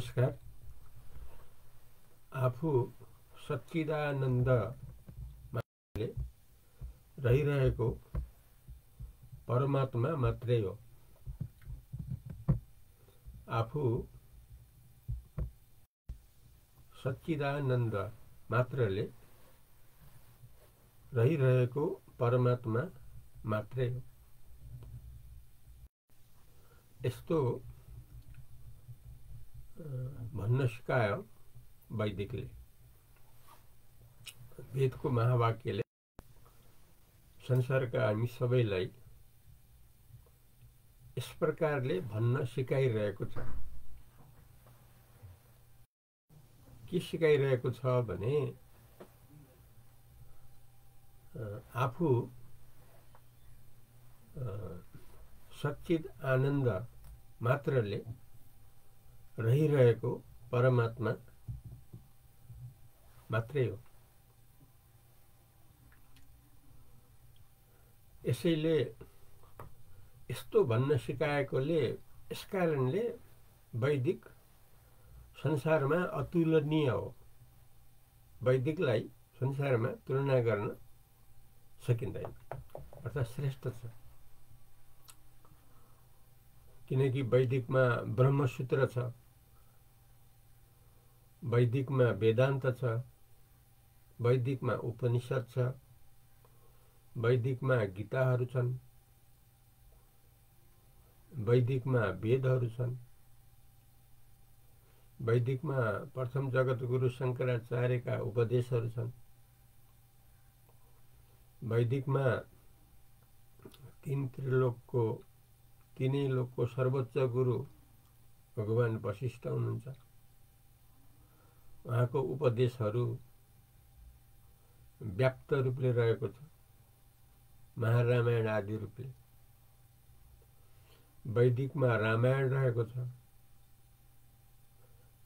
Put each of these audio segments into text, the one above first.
नमस्कार। आफू सच्चिदानन्दले रहिरहेको परमात्मा मात्रै हो। आफू सच्चिदानन्द मात्रले रहिरहेको परमात्मा मात्रै हो। यस्तो भन्न सिकायो वैदिकले। वेदको महावाक्यले संसारका हामी सबैलाई यस प्रकारले भन्न सिकाइरहेको छ। के सिकाइरहेको छ भने आफू सच्चित आनन्द मात्रले रहिरहेको परमात्मा मात्रै हो। यसैले यस्तो भन्न सिकाएकोले यस कारणले वैदिक संसारमा अतुलनीय हो। वैदिकलाई संसारमा तुलना गर्न सकिँदैन अर्थात् श्रेष्ठ छ। किनकि वैदिकमा ब्रह्मसूत्र छ। वैदिकमा वेदान्त छ वैदिकमा उपनिषद छ वैदिकमा गीताहरू छन् वैदिकमा वेदहरू छन् वैदिकमा प्रथम जगतगुरु शङ्कराचार्यका उपदेशहरू छन् वैदिकमा तिन त्रिलोकको तिनै लोकको सर्वोच्च गुरु भगवान् वशिष्ठ हुनुहुन्छ। उहाँको उपदेशहरू व्याप्त रूपले रहेको छ। महारामायण आदि रूपले। वैदिकमा रामायण रहेको छ।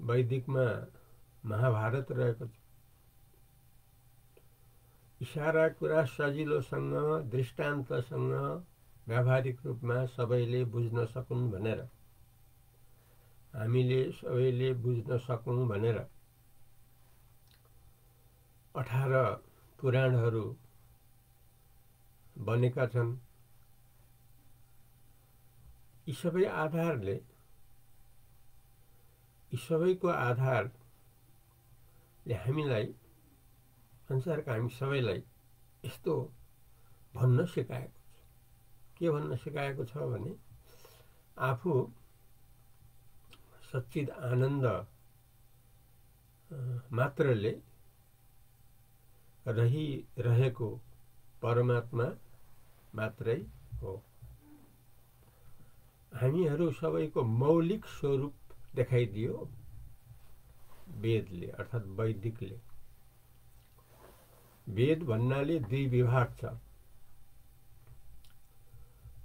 वैदिकमा महाभारत रहेको छ। इसारा कुरा सजिलोसँग दृष्टान्तसँग व्यावहारिक रूपमा सबैले बुझ्न सकुन् भनेर। हामीले सबैले बुझ्न सकौँ भनेर। अठार पुराणहरू बनेका छन्। यी सबै आधारले यी सबैको आधारले हामीलाई संसारका हामी सबैलाई यस्तो भन्न सिकाएको के भन्न सिकाएको छ भने आफू सच्चित आनन्द मात्रले रहिरहेको परमात्मा मात्रै हो। हामीहरू सबैको मौलिक स्वरूप देखाइदियो वेदले अर्थात् वैदिकले। वेद भन्नाले दुई विभाग छ।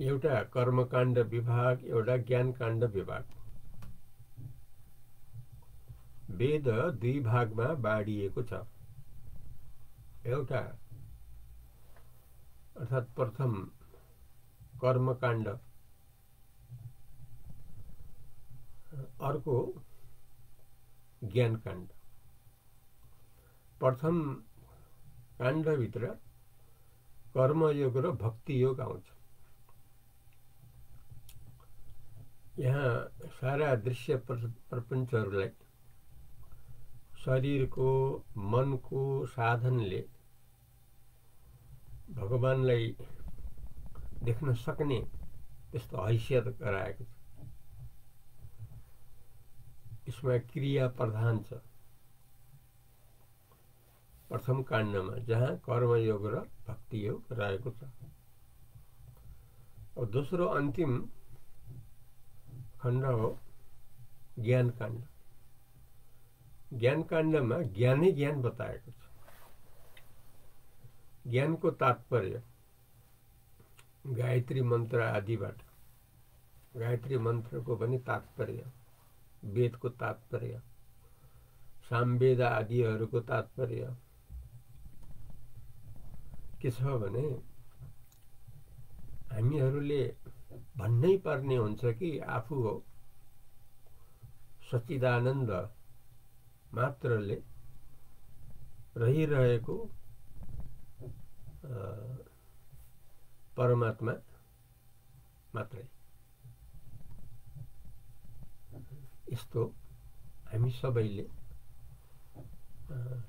एउटा कर्मकाण्ड विभाग एउटा ज्ञानकाण्ड विभाग। वेद दुई भागमा बाँडिएको छ। एउटा अर्थात् प्रथम कर्मकाण्ड। अर्को ज्ञानकाण्ड। प्रथम काण्डभित्र कर्मयोग र भक्तियोग आउँछ। यहाँ सारा दृश्य प्रपञ्चहरूलाई शरीरको मनको साधनले भगवान्लाई देख्न सक्ने त्यस्तो हैसियत गराएको छ। यसमा क्रिया प्रधान छ। प्रथम काण्डमा जहाँ कर्मयोग र भक्तियोग रहेको छ। दोस्रो अन्तिम खण्ड हो ज्ञानकाण्ड ज्ञानकाण्डमा ज्ञानै ज्ञान बताएको छ। ज्ञानको तात्पर्य गायत्री मन्त्र आदिबाट गायत्री मन्त्रको पनि तात्पर्य वेदको तात्पर्य सामवेद आदिहरूको तात्पर्य। के छ भने हामीहरूले भन्नै पर्ने हुन्छ कि आफू हो। सच्चिदानन्द मात्रले रहिरहेको परमात्मा मात्रै यस्तो हामी सबैले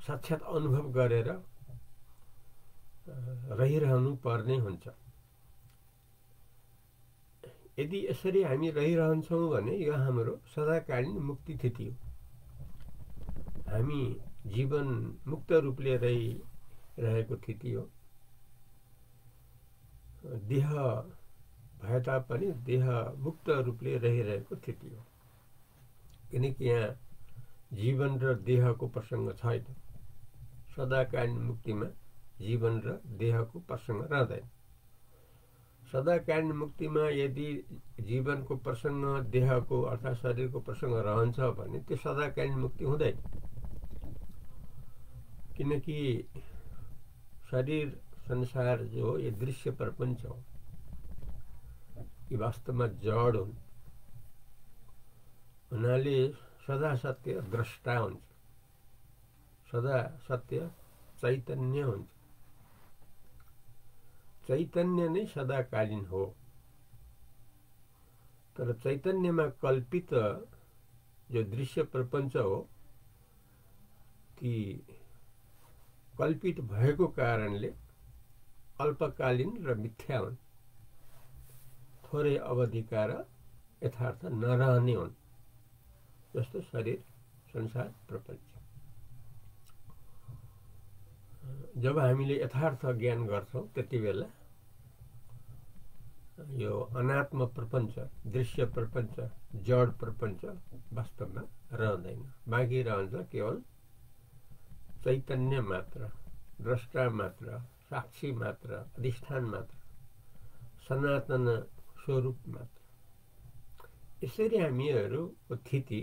साक्षात् अनुभव गरेर रहिरहनु पर्ने हुन्छ यदि यसरी हामी रहिरहन्छौँ भने यो हाम्रो सदाकालीन मुक्ति तिथि हो हामी जीवन मुक्त रूपले रहिरहेको स्थिति हो। देह भए तापनि देह मुक्त रूपले रहिरहेको स्थिति हो। किनकि यहाँ जीवन र देहको प्रसङ्ग छैन। सदाकालीन मुक्तिमा जीवन र देहको प्रसङ्ग रहँदैन। सदाकालीन मुक्तिमा यदि जीवनको प्रसङ्ग देहको अर्थात् शरीरको प्रसङ्ग रहन्छ भने त्यो सदाकालीन मुक्ति हुँदैन। किनकि शरीर, संसार जो ये दृश्य प्रपंच हो वास्तव में जड हुन् सदा सत्य द्रष्टा हुन्छ सदा सत्य चैतन्य हुन्छ चैतन्य नै सदाकालीन हो। तर चैतन्यमा कल्पित जो दृश्य प्रपंच हो ती कल्पित भएको कारणले अल्पकालीन र मिथ्या हुन् थोरै अवधिका र यथार्थ नरहने हुन् जस्तो शरीर संसार प्रपञ्च। जब हामीले यथार्थ ज्ञान गर्छौँ त्यति बेला यो अनात्म प्रपञ्च दृश्य प्रपञ्च जड प्रपञ्च वास्तवमा रहँदैन। बाँकी रहन्छ केवल चैतन्य मात्र द्रष्टा मात्र साक्षी मात्र अधिष्ठान मात्र सनातन स्वरूप मात्र यसरी हामीहरूको स्थिति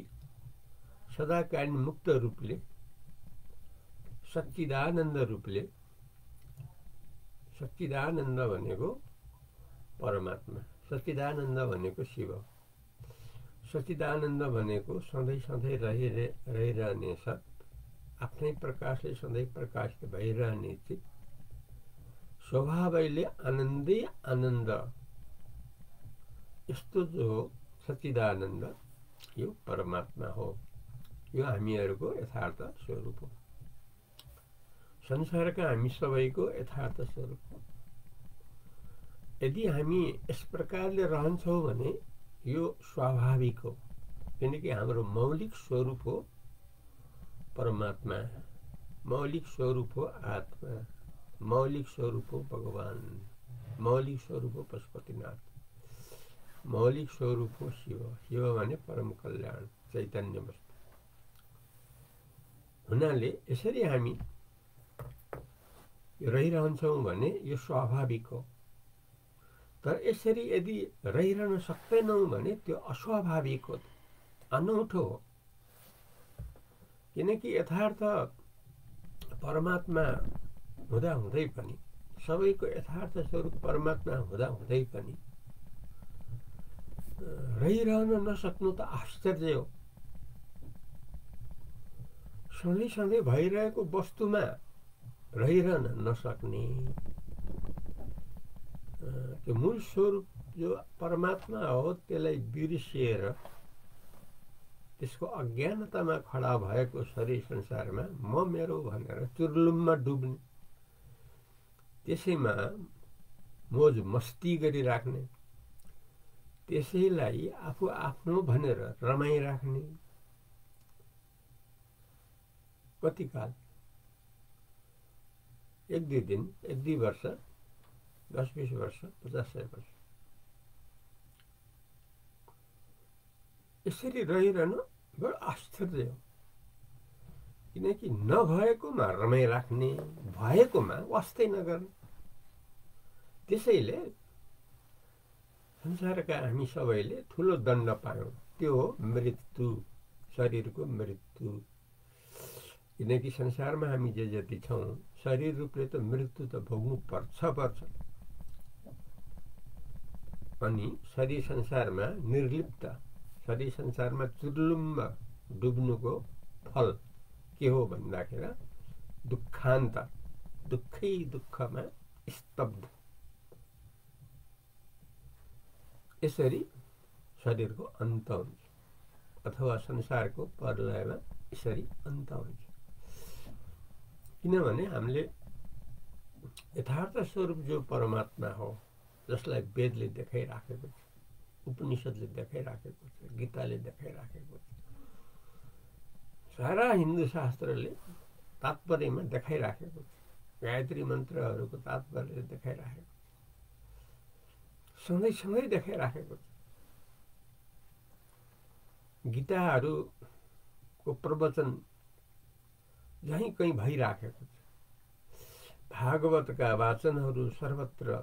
सदाकालीन मुक्त रूपले सच्चिदानन्द रूपले सच्चिदानन्द भनेको परमात्मा सच्चिदानन्द भनेको शिव। सच्चिदानन्द भनेको सधैँ सधैँ रहिरहे रहिरहने सत आफ्नै प्रकाशले सधैँ प्रकाशित भइरहने चित स्वभावैले आनन्दै आनन्द यस्तो जो हो सच्चिदानन्द यो परमात्मा हो। यो हामीहरूको यथार्थ स्वरूप हो। संसारका हामी सबैको यथार्थ स्वरूप हो। यदि हामी यस प्रकारले रहन्छौँ भने यो स्वाभाविक हो। किनकि हाम्रो मौलिक स्वरूप हो। परमात्मा मौलिक स्वरूप हो आत्मा मौलिक स्वरूप हो भगवान् मौलिक स्वरूप हो पशुपतिनाथ मौलिक स्वरूप हो शिव। शिव भने परम कल्याण चैतन्य वस्तु। हुनाले यसरी हामी रहिरहन्छौँ भने यो स्वाभाविक हो। तर यसरी यदि रहिरहन सक्दैनौँ भने त्यो अस्वाभाविक हो। अनौठो हो। किनकि यथार्थ परमात्मा हुँदा हुँदै पनि सबैको यथार्थ स्वरूप परमात्मा हुँदा हुँदै पनि रहिरहन नसक्नु त आश्चर्य हो। सधैँ सधैँ भइरहेको वस्तुमा रहिरहन नसक्ने त्यो मूल स्वरूप जो परमात्मा हो त्यसलाई बिर्सिएर त्यसको अज्ञानतामा खडा भएको शरीर संसारमा म मेरो भनेर चुर्लुममा डुब्ने। त्यसैमा मोज मस्ती गरिराख्ने। त्यसैलाई आफू आफ्नो भनेर रमाइराख्ने। कति काल एक दुई दिन एक दुई वर्ष दस बिस वर्ष पचास सय वर्ष। यसरी रहिरहनु बडो आश्चर्य हो किनकि नभएकोमा रमाइराख्ने भएकोमा वास्तै नगर्ने त्यसैले संसारका हामी सबैले ठुलो दण्ड पायौँ त्यो हो मृत्यु शरीरको मृत्यु किनकि संसारमा हामी जे जति छौँ शरीर रूपले त मृत्यु त भोग्नु पर्छ पर्छ अनि शरीर संसारमा निर्लिप्त शरीर संसारमा चुर्लुम्ब डुब्नुको फल के हो भन्दाखेरि दुःखान्त दुःखै दुःखमा स्तब्ध यसरी शरीरको अन्त हुन्छ अथवा संसारको परलयमा यसरी अन्त हुन्छ किनभने हामीले यथार्थ स्वरूप जो परमात्मा हो जसलाई वेदले देखाइराखेको छ उपनिषदले देखाइराखेको छ गीताले देखाइराखेको छ सारा हिन्दू शास्त्रले तात्पर्यमा देखाइराखेको छ गायत्री मन्त्रहरूको तात्पर्यले देखाइराखेको छ सँगै देखाइराखेको छ गीताहरूको प्रवचन जहीँ कहीँ भइराखेको छ भागवतका वाचनहरू सर्वत्र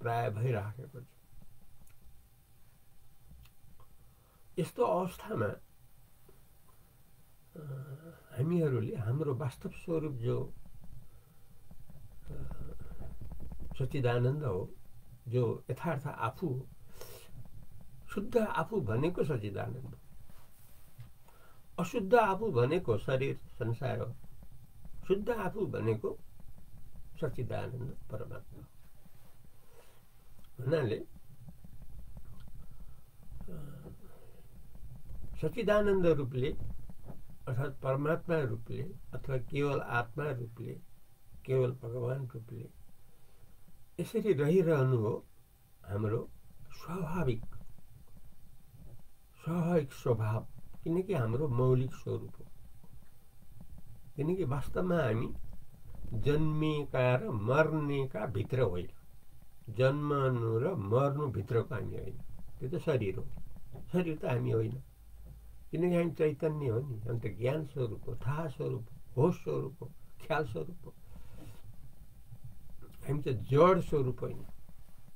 प्राय भइराखेको छ यस्तो अवस्थामा हामीहरूले हाम्रो वास्तव स्वरूप जो सच्चिदानन्द हो जो यथार्थ आफू हो शुद्ध आफू भनेको सच्चिदानन्द अशुद्ध आफू भनेको शरीर संसार हो शुद्ध आफू भनेको सच्चिदानन्द परमात्मा हुनाले सच्चिदानन्द रूपले अर्थात् परमात्मा रूपले अथवा केवल आत्मा रूपले केवल भगवान् रूपले यसरी रहिरहनु हो हाम्रो स्वाभाविक स्वाभाविक स्वभाव किनकि हाम्रो मौलिक स्वरूप हो। किनकि वास्तवमा हामी जन्मिएका र मर्नेका भित्र होइन। जन्मनु र मर्नुभित्रको हामी होइन। त्यो त शरीर हो। शरीर त हामी होइन। किनकि हामी चैतन्य हो नि अन्त ज्ञान स्वरूप हो थाहा स्वरूप हो होस स्वरूप हो ख्याल स्वरूप हो। हामी त जड स्वरूप होइन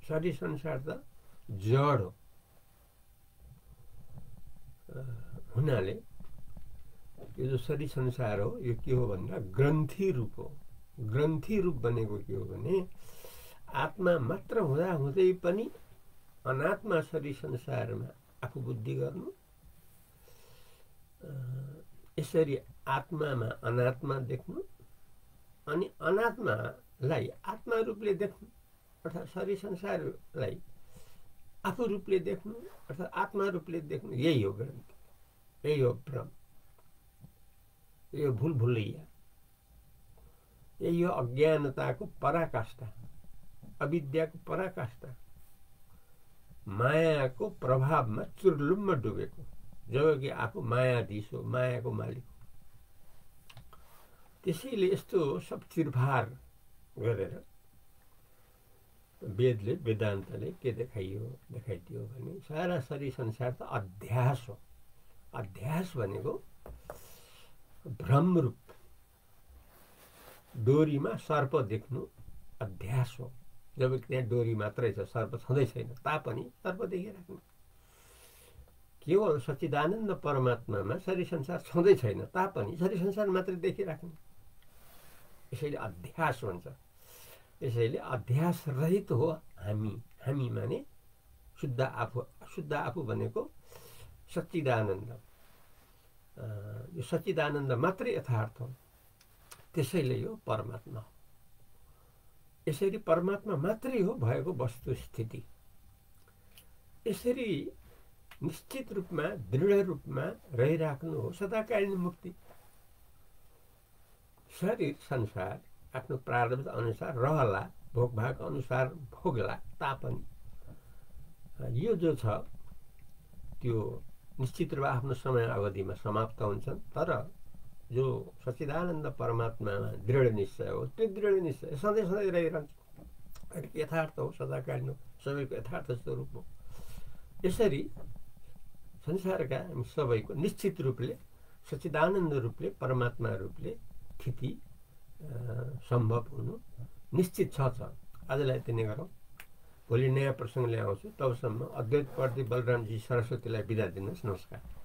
शरीर संसार त जड हो। हुनाले यो जो शरीर संसार हो यो के हो भन्दा ग्रन्थी रूप हो। ग्रन्थी रूप बनेको के हो भने आत्मा मात्र हुँदा हुँदै पनि अनात्मा शरीर संसारमा आफू बुद्धि गर्नु यसरी आत्मामा अनात्मा देख्नु अनि अनात्मालाई आत्मा रूपले देख्नु अर्थात् शरीर संसारलाई आफू रूपले देख्नु अर्थात् आत्मा रूपले देख्नु यही हो ग्रन्थि। यही हो भ्रम। यही हो भुल भुलैया। यही हो अज्ञानताको पराकाष्ठा। अविद्याको पराकाष्ठा। मायाको प्रभावमा चुर्लुममा डुबेको। जब कि आफू मायाधीश हो मायाको मालिक त्यसैले यस्तो सब चिरफार गरेर वेदले वेदान्तले के देखाइयो देखाइदियो भने सारा शरीर संसार त अध्यास हो अध्यास भनेको भ्रमरूप डोरीमा सर्प देख्नु अध्यास हो जब त्यहाँ डोरी मात्रै छ सर्प छँदै छैन तापनि सर्प देखिराख्नु केवल सच्चिदानन्द परमात्मामा शरीर संसार छँदै छैन तापनि शरीर संसार मात्रै देखिराख्नु। यसैले अध्यास भन्छ। यसैले अध्यास रहित हो हामी। हामी माने शुद्ध आफू शुद्ध आफू भनेको सच्चिदानन्द। यो सच्चिदानन्द मात्रै यथार्थ हो। त्यसैले यो परमात्मा हो। यसरी परमात्मा मात्रै हो भएको वस्तुस्थिति। यसरी निश्चित रूपमा दृढ रूपमा रहिराख्नु हो सदाकालीन मुक्ति। शरीर संसार आफ्नो प्रारब्ध अनुसार रहला भोगभाग अनुसार भोग्ला तापनि। यो जो छ त्यो निश्चित रूप आफ्नो समय अवधिमा समाप्त हुन्छन्। तर जो सच्चिदानन्द परमात्मामा दृढ निश्चय हो त्यो दृढ निश्चय सधैँ सधैँ रहिरहन्छ। यथार्थ हो सदाकालीन हो सबैको यथार्थ स्वरूप हो। यसरी संसारका सबैको निश्चित रूपले सच्चिदानन्द रूपले परमात्मा रूपले स्थिति सम्भव हुनु निश्चित छ छ आजलाई यति नै गरौँ भोलि नयाँ प्रसङ्ग ल्याउँछु तबसम्म अद्वैत प्रदीप बलरामजी सरस्वतीलाई बिदा दिनुहोस् नमस्कार